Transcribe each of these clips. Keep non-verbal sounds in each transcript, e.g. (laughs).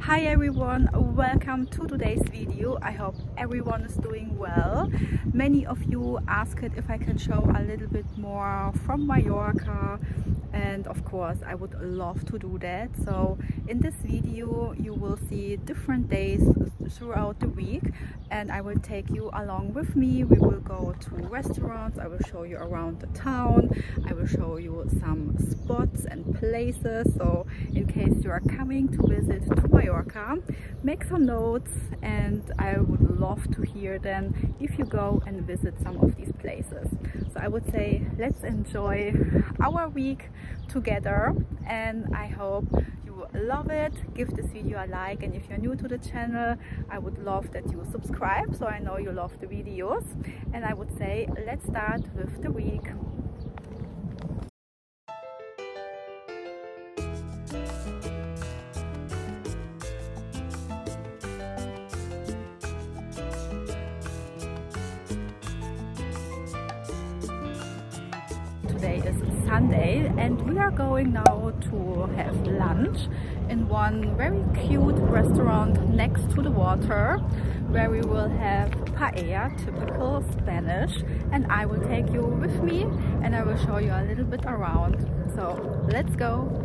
Hi everyone, welcome to today's video. I hope everyone is doing well. Many of you asked if I can show a little bit more from Mallorca and of course I would love to do that. So in this video you will see different days throughout the week and I will take you along with me. We will go to restaurants, I will show you around the town, I will show you some spots and places. So in case you are coming to visit to Mallorca Mallorca. Make some notes and I would love to hear them if you go and visit some of these places. So I would say let's enjoy our week together and I hope you love it. Give this video a like and if you're new to the channel I would love that you subscribe so I know you love the videos. And I would say let's start with the week going now to have lunch in one very cute restaurant next to the water where we will have paella, typical Spanish and I will take you with me and I will show you a little bit around. So let's go!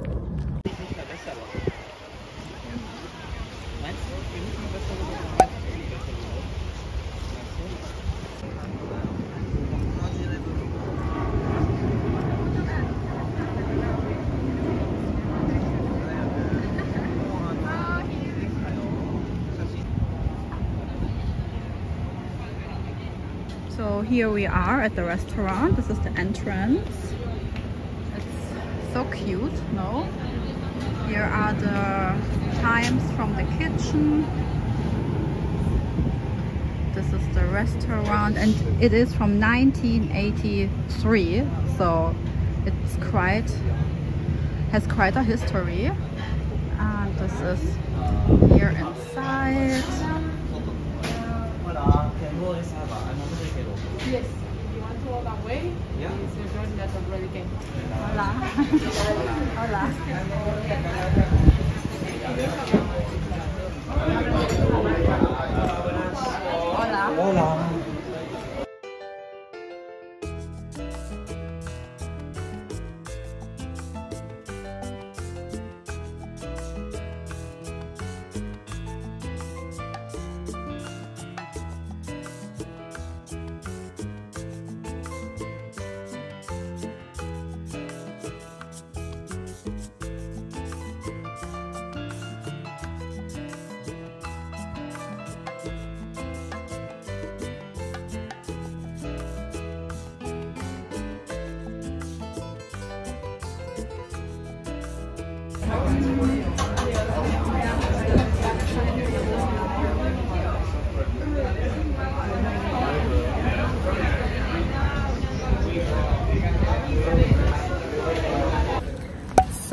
So here we are at the restaurant. This is the entrance. It's so cute, no? Here are the times from the kitchen. This is the restaurant and it is from 1983 so it's quite has quite a history and this is here inside Yes, if you want to go that way, Yeah. it's the road that already came. (laughs) Hola. Hola. Hola. Hola.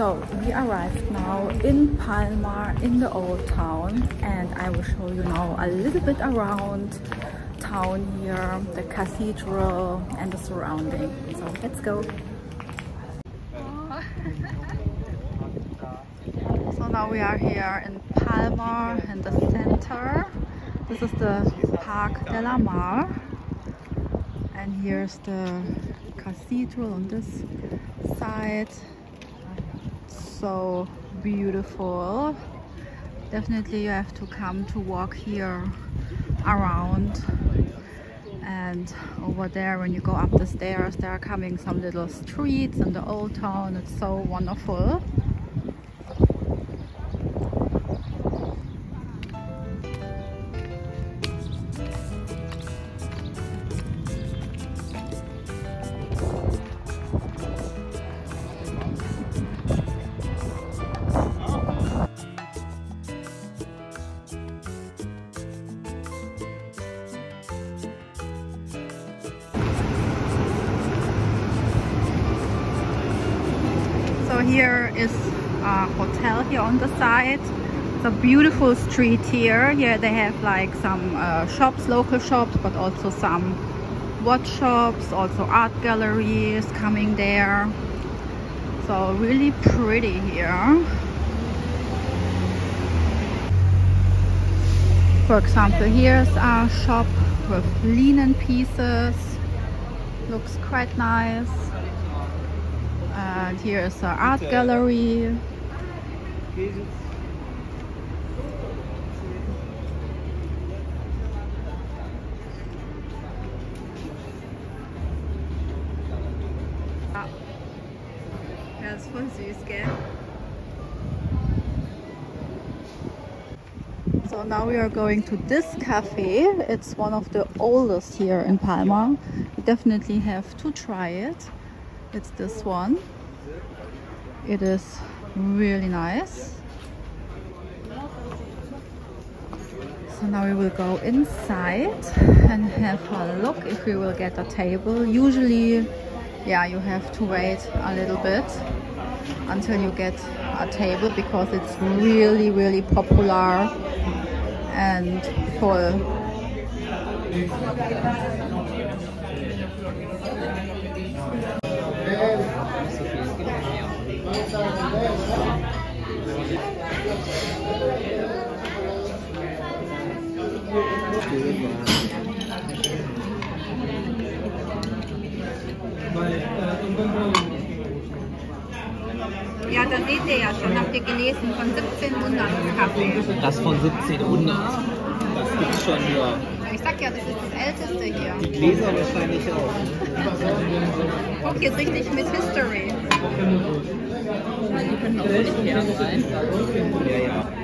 So we arrived now in Palma in the old town and I will show you now a little bit around town here, the cathedral and the surrounding. So let's go. So now we are here in Palma in the center. This is the Parc de la Mar. And here's the cathedral on this side. So beautiful. Definitely you have to come to walk here around. And over there when you go up the stairs there are coming some little streets in the old town. It's so wonderful hotel here on the side. It's a beautiful street here. Here they have like some uh, shops, local shops, but also some watch shops, also art galleries coming there. So really pretty here. For example, here's our shop with linen pieces. Looks quite nice. And here's our art gallery. Ja, ist voll süß, gell? So now we are going to this cafe. It's one of the oldest here in Palma. You definitely have to try it. It's this one. It is really nice. So now we will go inside and have a look if we will get a table. Usually, yeah, you have to wait a little bit until you get a table because it's really, really popular and full. Ja, da seht ihr ja schon, habt ihr gelesen, von 1700 das Kaffee. Das von 1700. Das gibt's schon hier. Ich sag ja, das ist das älteste hier. Die Gläser wahrscheinlich auch. Guck, jetzt richtig mit History. Die können auch nicht leer sein. Ja, ja.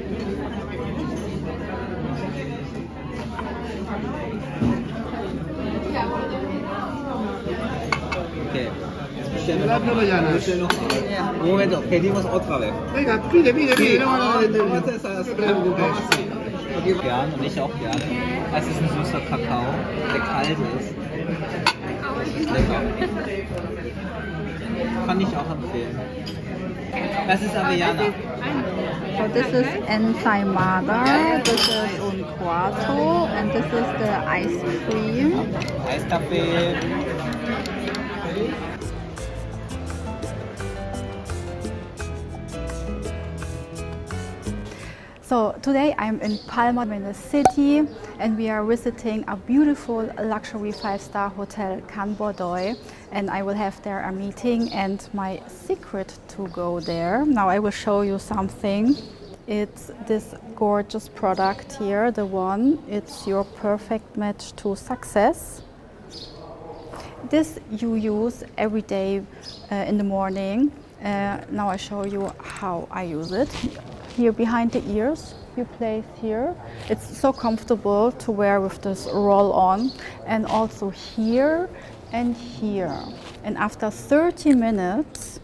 Noch mal. Un momento, pedimos otra vez. Venga, pide, pide, pide. No, no, no, gern und ich auch gerne. Es ist ein süßer Kakao, der kalt ist. Ist lecker. Kann ich auch empfehlen. Das ist Avellana. So this is ensaimada, this is un quarto, and this is the ice cream. Eiskaffee. So today I'm in Palma in the city and we are visiting a beautiful luxury five-star hotel Can Bordoy and I will have there a meeting and my secret to go there. Now I will show you something. It's this gorgeous product here, the one. It's your perfect match to success. This you use every day uh, in the morning. Uh, now I show you how I use it. Here behind the ears, you place here. It's so comfortable to wear with this roll on and also here and here. And after 30 minutes,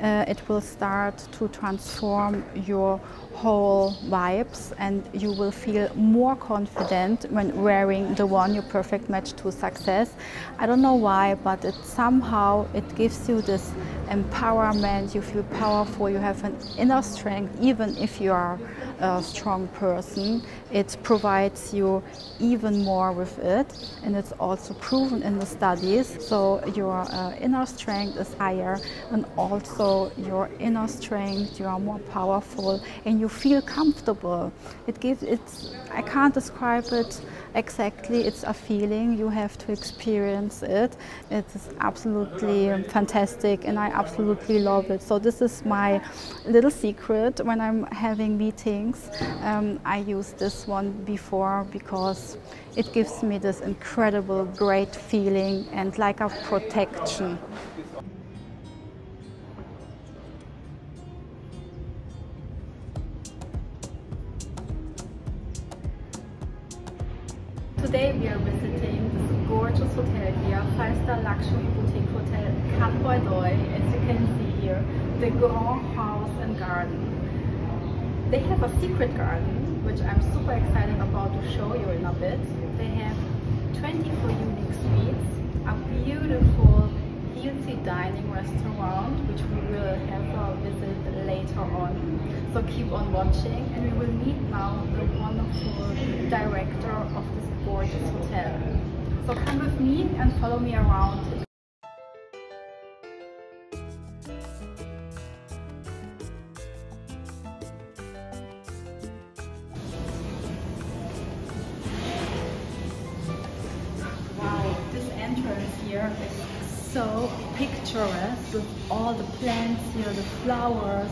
uh, it will start to transform your whole vibes and you will feel more confident when wearing the one your perfect match to success i don't know why but it somehow it gives you this empowerment you feel powerful you have an inner strength even if you are a strong person it provides you even more with it and it's also proven in the studies. So your uh, inner strength is higher and also your inner strength you are more powerful and you feel comfortable. It gives it's i can't describe it exactly it's a feeling you have to experience it. It is absolutely fantastic and i absolutely love it. So this is my little secret when i'm having meetings. Um, i use this one before because it gives me this incredible great feeling and like a protection. Today we are visiting this gorgeous hotel here, five-star luxury boutique hotel Can Bordoy. As you can see here, the Grand House and Garden. They have a secret garden, which I'm super excited about to show you in a bit. They have 24 unique suites, a beautiful healthy dining restaurant, which we will have a visit later on. So keep on watching and we will meet now the wonderful director of this gorgeous hotel. So come with me and follow me around. Plants here, the flowers,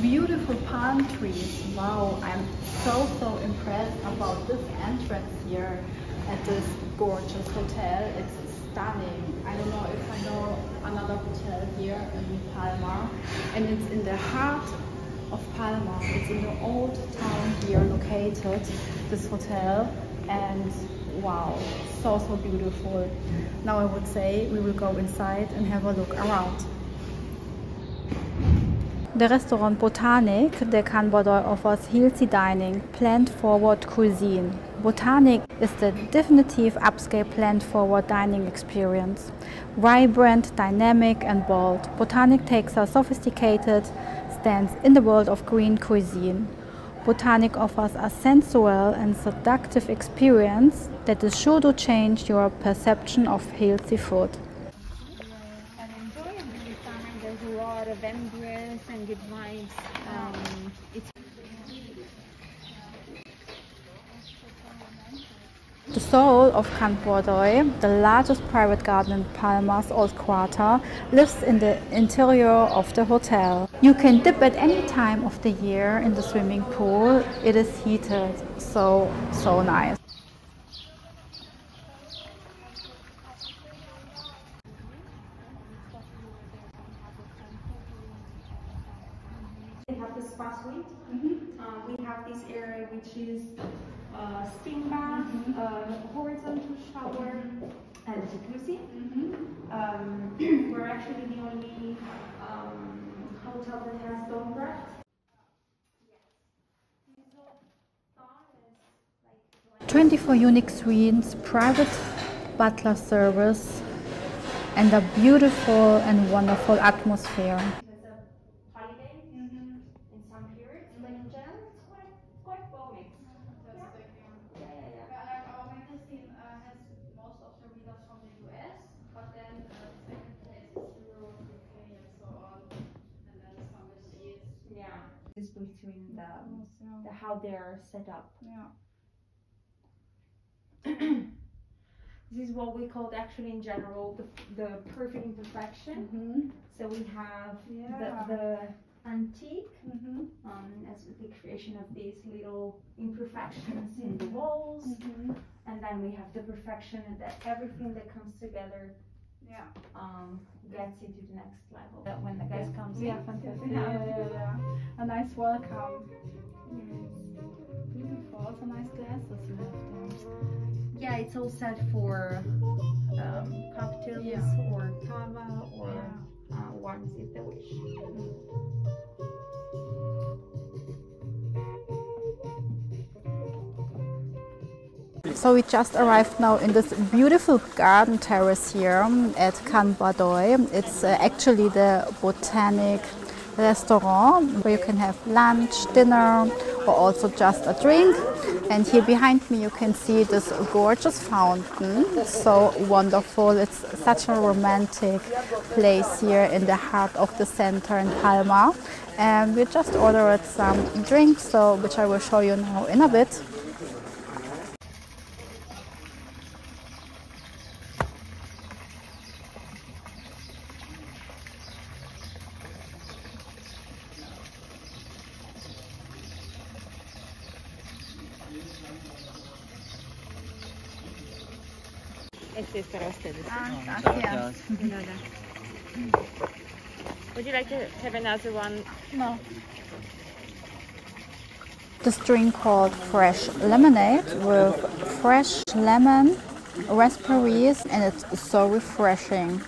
beautiful palm trees. Wow, I'm so, so impressed about this entrance here at this gorgeous hotel. It's stunning. I don't know if I know another hotel here in Palma. And it's in the heart of Palma. It's in the old town here located, this hotel. And wow, so, so beautiful. Now I would say we will go inside and have a look around. The restaurant Botanic the Can offers healthy dining, plant-forward cuisine. Botanic is the definitive upscale plant-forward dining experience. Vibrant, dynamic and bold, Botanic takes a sophisticated stance in the world of green cuisine. Botanic offers a sensual and seductive experience that is sure to change your perception of healthy food. Good vibes. Um, it's The soul of Can Bordoy, the largest private garden in Palma's old quarter, lives in the interior of the hotel. You can dip at any time of the year in the swimming pool. It is heated, so, so nice. We have the spa suite. Uh, we have this area which is uh, steam bath, uh, horizontal shower, and jacuzzi. Um, (clears throat) we're actually the only um, hotel that has dome breath. 24 unique suites, private butler service, and a beautiful and wonderful atmosphere. Because of holidays in some periods, but in general, it's quite, quite well mixed. Yeah, yeah, yeah. Our mental team uh, has most of the readers from the US, but then uh, second place is Europe, UK, and so on, and then some is Yeah. Is between the, the how they're set up. Yeah. (clears throat) This is what we called actually in general the, the perfect imperfection. Mm-hmm. So we have Yeah. the, the antique Mm-hmm. um, as the creation of these little imperfections in the walls, Mm-hmm. and then we have the perfection and that everything that comes together Yeah. um, gets into the next level. That when the guys comes Yeah, in, fantastic. Yeah, yeah, yeah. A nice welcome. Beautiful. Also nice glasses you have there. yeah, it's all set for um, cocktails or cava or uh, wines if they wish. So we just arrived now in this beautiful garden terrace here at Can Bordoy. It's uh, actually the botanic restaurant where you can have lunch, dinner, or also just a drink. And here behind me you can see this gorgeous fountain. So wonderful. It's such a romantic place here in the heart of the center in Palma. And we just ordered some drinks, so which I will show you now in a bit. Este is para ustedes. Ah, gracias. De nada. Would you like to have another one? No. This drink called fresh lemonade with fresh lemon, raspberries, and it's so refreshing.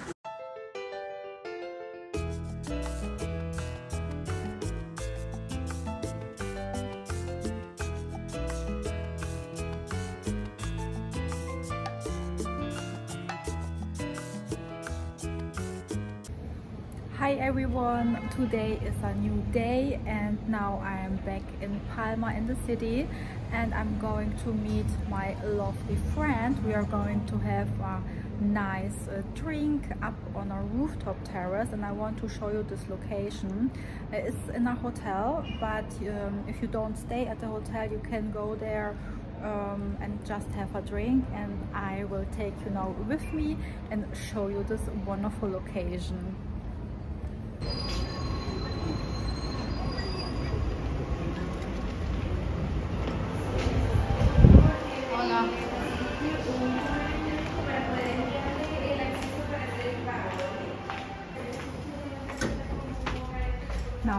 Today is a new day and now I am back in Palma in the city and I'm going to meet my lovely friend. We are going to have a nice uh, drink up on a rooftop terrace and I want to show you this location. It's in a hotel but um, if you don't stay at the hotel you can go there um, and just have a drink and I will take you now with me and show you this wonderful location.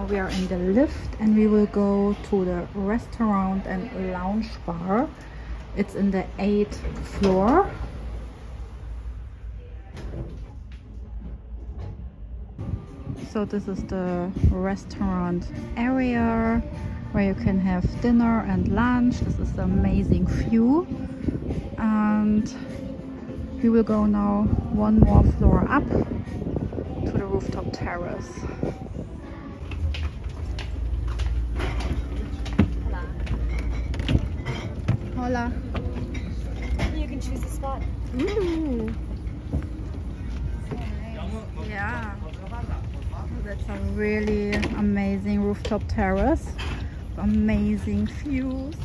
We are in the lift and we will go to the restaurant and lounge bar. It's in the 8th floor. So this is the restaurant area where you can have dinner and lunch. This is amazing view. And we will go now one more floor up to the rooftop terrace. Hola. You can choose a spot. Ooh. Yeah. That's a really amazing rooftop terrace. Amazing views.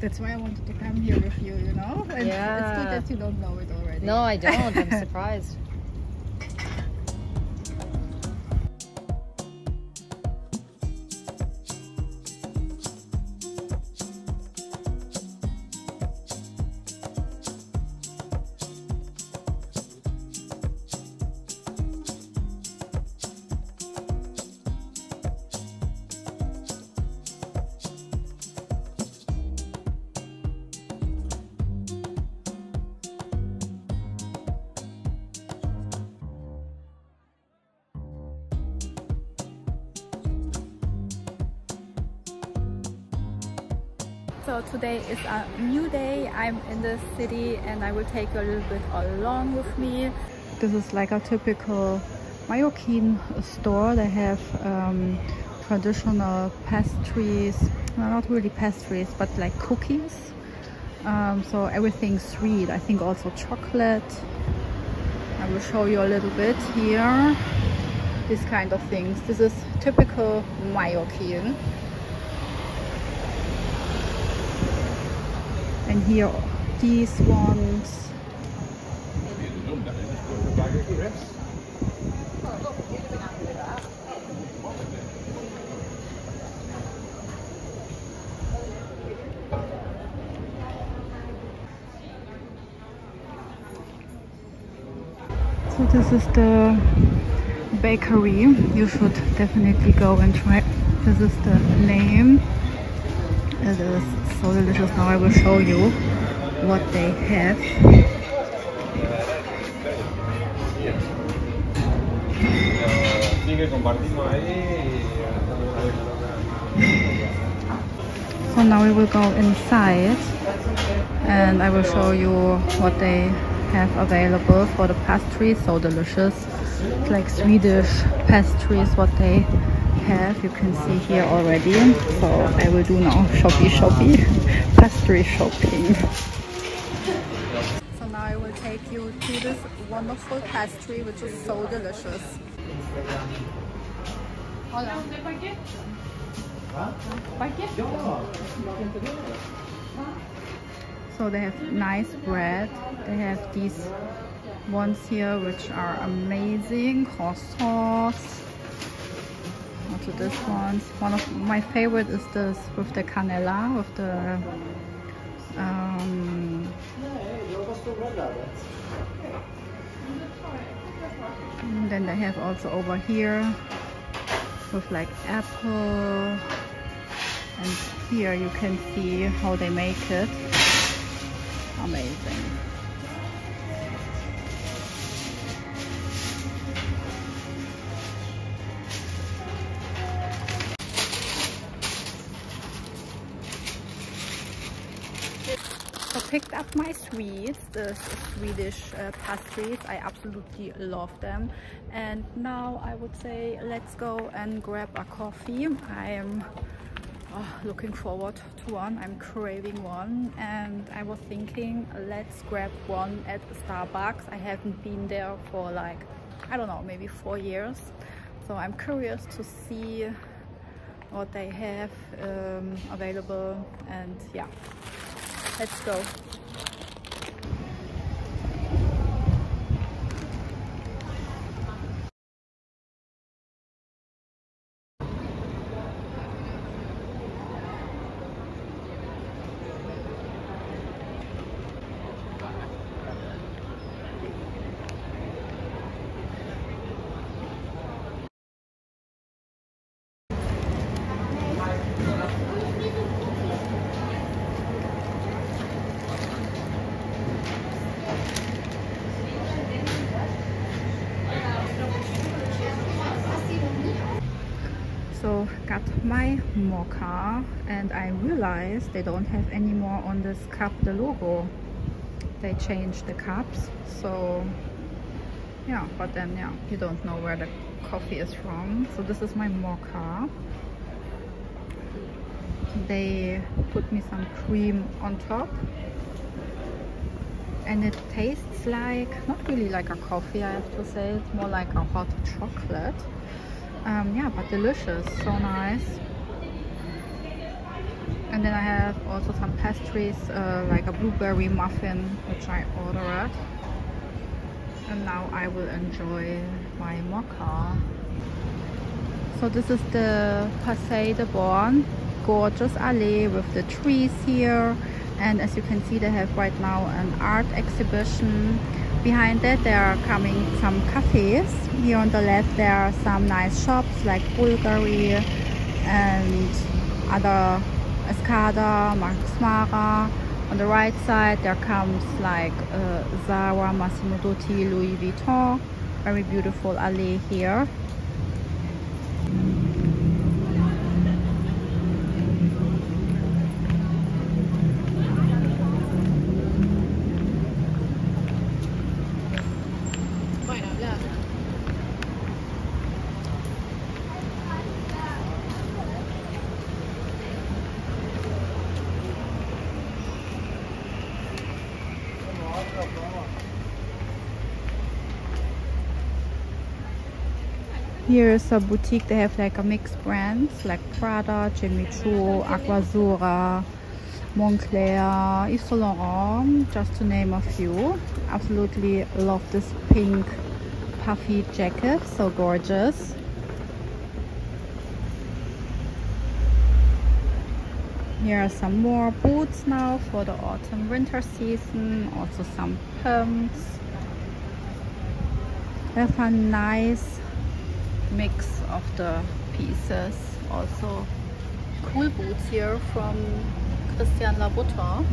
That's why I wanted to come here with you, you know? And It's good Yeah. that you don't know it already. No, I don't. I'm (laughs) surprised. So today is a new day. I'm in the city and I will take a little bit along with me. This is like a typical Mallorquin store. They have um, traditional pastries, well, not really pastries, but like cookies. Um, so everything sweet. I think also chocolate. I will show you a little bit here. These kind of things. This is typical Mallorquin. And here these ones so this is the bakery. You should definitely go and try. This is the name. It is so delicious. Now I will show you what they have. So now we will go inside and I will show you what they have available for the pastries. So delicious. It's like Swedish pastries what they have. You can see here already. So I will do now shoppy shoppy pastry shopping. So now I will take you to this wonderful pastry which is so delicious. So they have nice bread. They have these ones here which are amazing. Croissants. Also this ones. One of my favorite is this with the canela, with the um, and then they have also over here with like apple and here you can see how they make it amazing Up my sweets, the Swedish uh, pastries. I absolutely love them. And now I would say let's go and grab a coffee. I am oh, looking forward to one. I'm craving one. And I was thinking let's grab one at Starbucks. I haven't been there for like, I don't know, maybe four years. So I'm curious to see what they have um, available and yeah let's go got my mocha and I realized they don't have any more on this cup the logo. They changed the cups so yeah but then yeah you don't know where the coffee is from. So this is my mocha. They put me some cream on top. And it tastes like not really like a coffee I have to say. It's more like a hot chocolate um, yeah but delicious so nice. And then I have also some pastries uh, like a blueberry muffin which I ordered. And now I will enjoy my mocha. So this is the Passé de Born gorgeous alley with the trees here. And as you can see they have right now an art exhibition behind that there are coming some cafes. Here on the left there are some nice shops like Bulgari and other Escada, Max Mara. On the right side there comes like uh, Zara, Massimo Dutti, Louis Vuitton. Very beautiful alley here Here is a boutique. They have like a mixed brands like Prada, Jimmy Choo, Aquazzura, Moncler, Yves Saint Laurent, just to name a few. Absolutely love this pink puffy jacket. So gorgeous. Here are some more boots now for the autumn winter season. Also some pumps. They have a nice mix of the pieces. Also cool boots here from Christian Louboutin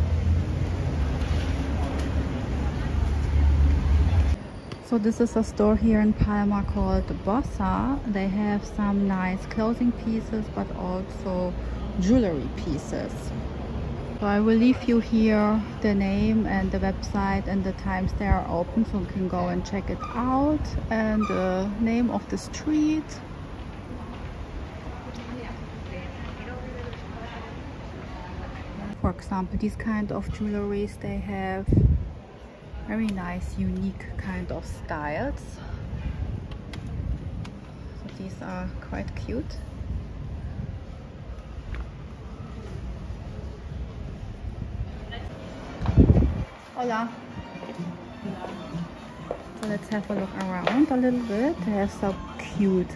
so this is a store here in Palma called Bossa. They have some nice clothing pieces but also jewelry pieces so I will leave you here the name and the website and the times they are open so you can go and check it out and the name of the street. For example, these kind of jewelries they have very nice unique kind of styles. So these are quite cute. Hola. So let's have a look around a little bit. They have some cute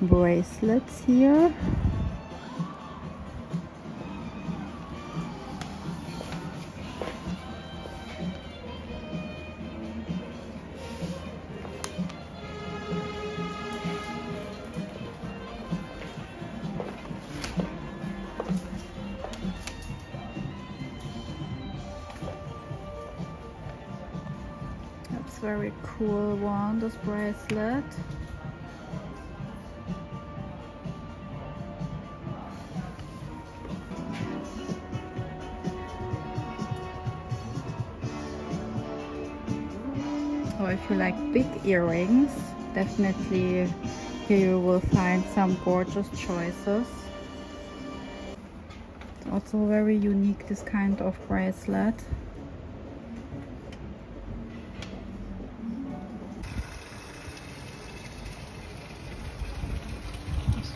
bracelets here. Bracelet. So if you like big earrings, definitely here you will find some gorgeous choices. Also very unique this kind of bracelet.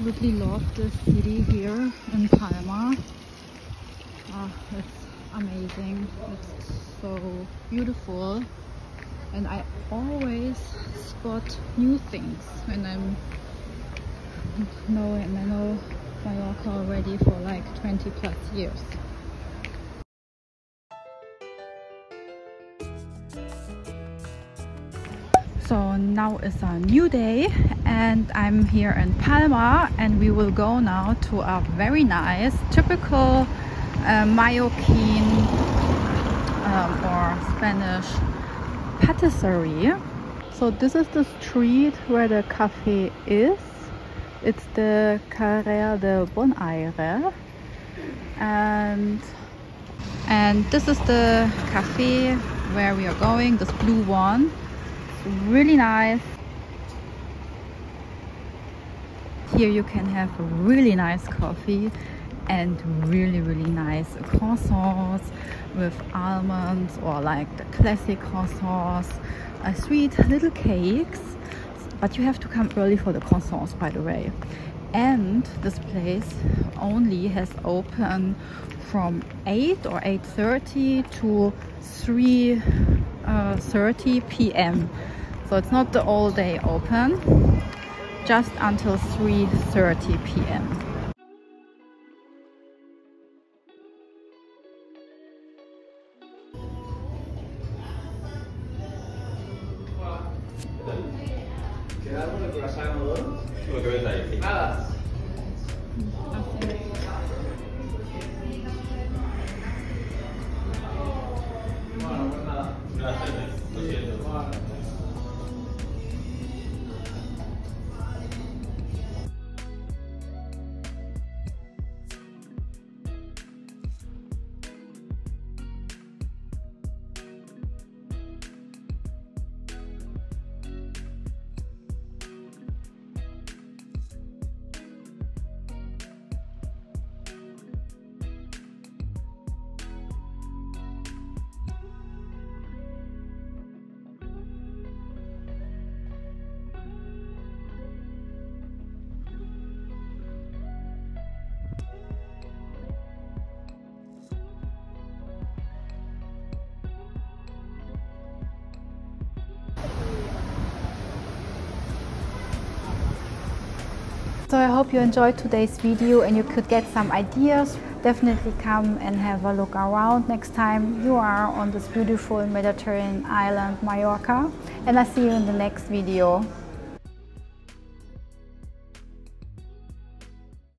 Absolutely love this city here in Palma. Oh, ah, it's amazing. It's so beautiful. And I always spot new things when I'm knowing I know Mallorca already for like 20 plus years. Now is a new day and I'm here in Palma and we will go now to a very nice typical uh, Mallorquin um, or Spanish patisserie. So this is the street where the cafe is. It's the Carrer de Bonaire and and this is the cafe where we are going, this blue one really nice. Here you can have a really nice coffee and really really nice croissants with almonds or like the classic croissants uh, sweet little cakes. But you have to come early for the croissants by the way. And this place only has open from 8 or 8.30 to 3.30 uh, p.m. So it's not the all day open, just until 3.30 p.m. I hope you enjoyed today's video and you could get some ideas. Definitely come and have a look around next time you are on this beautiful Mediterranean island, Mallorca. And I'll see you in the next video.